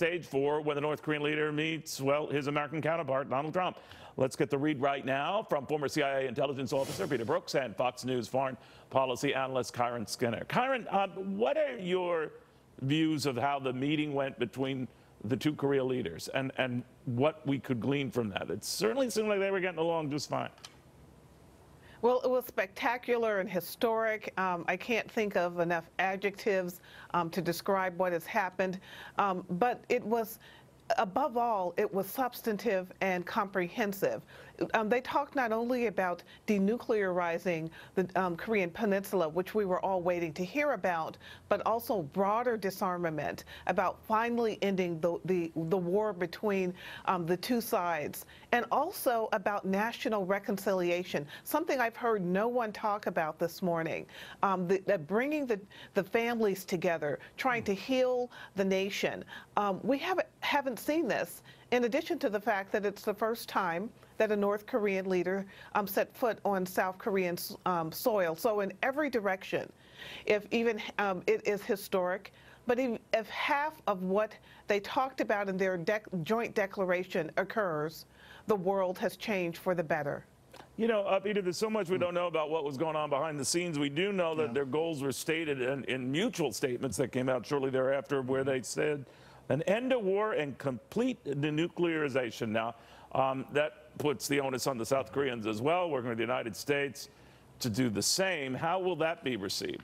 stage for when the North Korean leader meets, well, his American counterpart, Donald Trump. Let's get the read right now from former CIA intelligence officer Peter Brookes and Fox News foreign policy analyst Kiron Skinner. Kiron, uh, what are your views of how the meeting went between the two Korea leaders and, and what we could glean from that? It certainly seemed like they were getting along just fine. Well, it was spectacular and historic. Um, I can't think of enough adjectives um, to describe what has happened, um, but it was above all, it was substantive and comprehensive. Um, they talked not only about denuclearizing the um, Korean Peninsula, which we were all waiting to hear about, but also broader disarmament, about finally ending the, the, the war between um, the two sides, and also about national reconciliation, something I've heard no one talk about this morning, um, the, the bringing the, the families together, trying to heal the nation. Um, we haven't, haven't seen this in addition to the fact that it's the first time that a North Korean leader um, set foot on South Korean um, soil. So in every direction, if even um, it is historic, but if half of what they talked about in their joint declaration occurs, the world has changed for the better. You know, uh, Peter, there's so much we don't know about what was going on behind the scenes. We do know that yeah. their goals were stated in, in mutual statements that came out shortly thereafter, where they said an end to war and complete denuclearization. Now, um, that puts the onus on the South Koreans as well, working with the United States to do the same. How will that be received?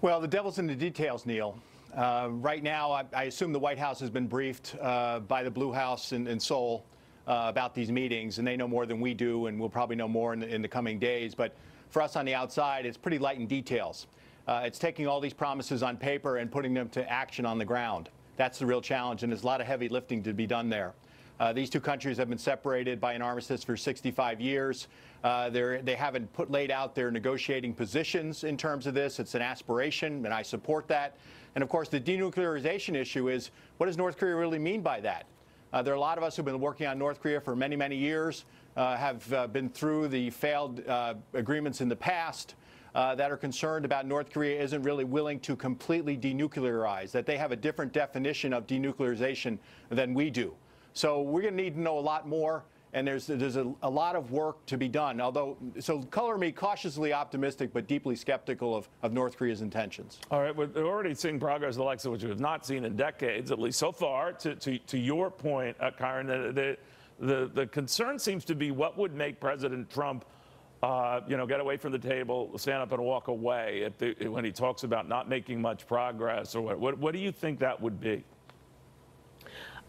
Well, the devil's in the details, Neil. Uh, right now, I, I, assume the White House has been briefed uh, by the Blue House in, in Seoul uh, about these meetings, and they know more than we do, and we'll probably know more in the, in the coming days. But for us on the outside, it's pretty light in details. Uh, it's taking all these promises on paper and putting them to action on the ground. That's the real challenge, and there's a lot of heavy lifting to be done there. Uh, these two countries have been separated by an armistice for 65 years. Uh, they haven't put laid out their negotiating positions in terms of this. It's an aspiration, and I support that. And of course, the denuclearization issue is what does North Korea really mean by that? Uh, there are a lot of us who've been working on North Korea for many, many years, uh, have uh, been through the failed uh, agreements in the past uh, that are concerned about North Korea isn't really willing to completely denuclearize, that they have a different definition of denuclearization than we do. So we're going to need to know a lot more and there's there's a, a, lot of work to be done. Although, so color me cautiously optimistic, but deeply skeptical of, of North Korea's intentions. All right, we're already seeing progress, the which we have not seen in decades, at least so far. To to, to your point, uh, the, the the the concern seems to be what would make President Trump uh, you know, get away from the table, stand up and walk away the, when he talks about not making much progress? Or what, what, what do you think that would be?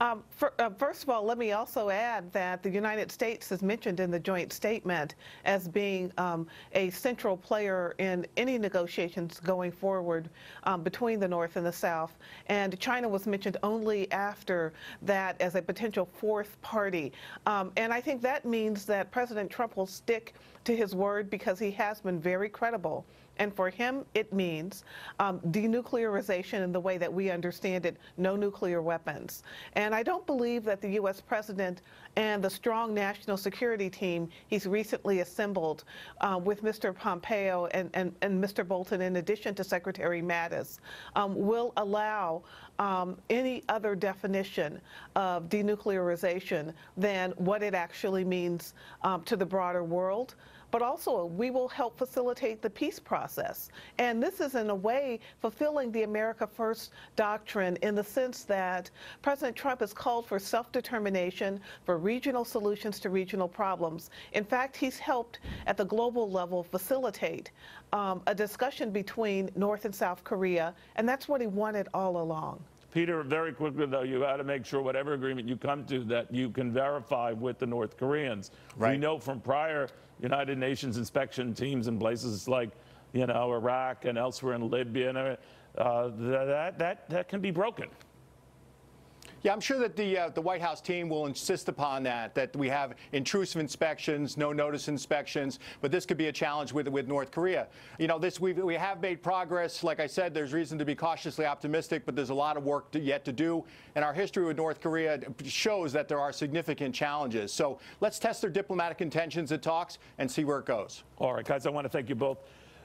Um, for, uh, first of all, let me also add that the United States is mentioned in the joint statement as being um, a central player in any negotiations going forward um, between the North and the South. And China was mentioned only after that as a potential fourth party. Um, and I think that means that President Trump will stick to his word because he has been very credible and for him, it means um, denuclearization in the way that we understand it, no nuclear weapons. And I don't believe that the U.S. president and the strong national security team he's recently assembled uh, with Mr. Pompeo and, and, and, Mr. Bolton, in addition to Secretary Mattis, um, will allow um, any other definition of denuclearization than what it actually means um, to the broader world but also we will help facilitate the peace process. And this is in a way fulfilling the America First doctrine in the sense that President Trump has called for self-determination, for regional solutions to regional problems. In fact, he's helped at the global level facilitate um, a discussion between North and South Korea, and that's what he wanted all along. Peter, very quickly though, you got to make sure whatever agreement you come to that you can verify with the North Koreans. Right. We know from prior United Nations inspection teams in places like, you know, Iraq and elsewhere in Libya, and, uh, that, that, that can be broken. Yeah, I'm sure that the uh, the White House team will insist upon that, that we have intrusive inspections, no notice inspections, but this could be a challenge with with North Korea. You know, this we we have made progress. Like I said, there's reason to be cautiously optimistic, but there's a lot of work to, yet to do. And our history with North Korea shows that there are significant challenges. So let's test their diplomatic intentions at talks and see where it goes. All right, guys, I want to thank you both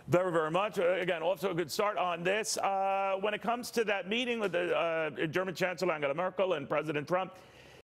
Very, very much. Uh, again, also a good start on this. Uh, when it comes to that meeting with the uh, German Chancellor Angela Merkel and President Trump,